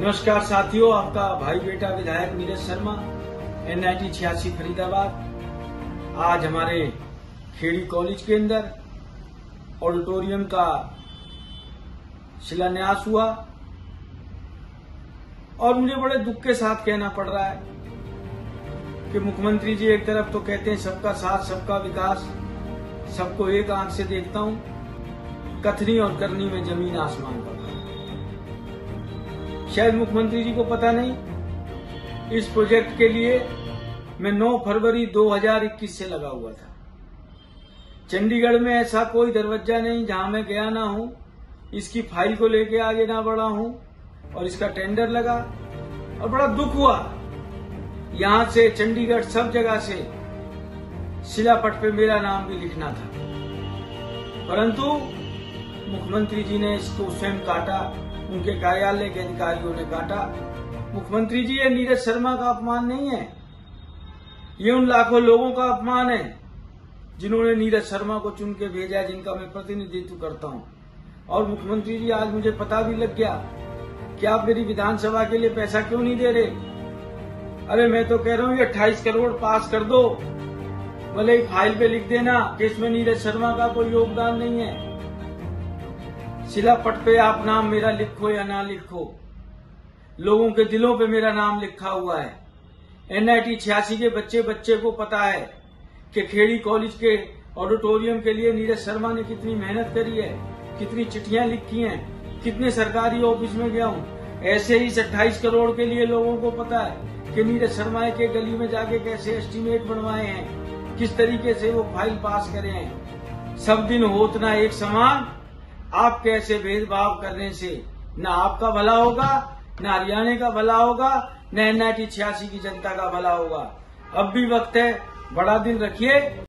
नमस्कार साथियों, आपका भाई बेटा विधायक नीरज शर्मा एनआईटी छियासी फरीदाबाद आज हमारे खेड़ी कॉलेज के अंदर ऑडिटोरियम का शिलान्यास हुआ और मुझे बड़े दुख के साथ कहना पड़ रहा है कि मुख्यमंत्री जी एक तरफ़ तो कहते हैं सबका साथ, सबका विकास, सबको एक आँख से देखता हूँ, कथनी और करनी में ज़मीन आसमान है। शायद मुख्यमंत्री जी को पता नहीं। इस प्रोजेक्ट के लिए मैं 9 फरवरी 2021 से लगा हुआ था। चंडीगढ़ में ऐसा कोई दरवाज़ा नहीं जहाँ मैं गया ना हूँ। इसकी फ़ाइल को लेके आगे ना बढ़ा हूँ और इसका टेंडर लगा और बड़ा दुख हुआ। यहाँ से चंडीगढ़ सब जगह से शिलापट पे मेरा नाम भी लिखना था। परंतु मुख्यमंत्री जी ने इसको स्वयं काटा। उनके कार्यालय के अधिकारियों ने काटा। मुख्यमंत्री जी, ये नीरज शर्मा का अपमान नहीं है। ये उन लाखों लोगों का अपमान है, जिन्होंने नीरज शर्मा को चुन के भेजा जिनका मैं प्रतिनिधित्व करता हूँ। और मुख्यमंत्री जी, आज मुझे पता भी लग गया कि आप मेरी विधानसभा के लिए पैसा क्यों नहीं दे रहे? अरे, मैं तो कह रहा हूँ, ये अट्ठाईस करोड़ पास कर दो। भले ही फ़ाइल पे लिख देना कि इसमें नीरज शर्मा का कोई योगदान नहीं है। शिलापट पे आप नाम मेरा लिखो या ना लिखो। लोगों के दिलों पे मेरा नाम लिखा हुआ है। एनआईटी छियासी के बच्चे बच्चे को पता है कि खेड़ी कॉलेज के ऑडिटोरियम के लिए नीरज शर्मा ने कितनी मेहनत करी है, कितनी चिट्ठियाँ लिखी हैं, कितने सरकारी ऑफ़िस में गया हूँ। ऐसे ही अट्ठाईस करोड़ के लिए लोगों को पता है कि नीरज शर्मा के गली में जाके कैसे एस्टीमेट बनवाए हैं, किस तरीके से वो फ़ाइल पास करे हैं। सब दिन होत ना एक समान आप ऐसे भेदभाव करने से? न आपका भला होगा, न हरियाणा का भला होगा, न एनआईटी छियासी की जनता का भला होगा। अब भी वक्त है, बड़ा दिन रखिए।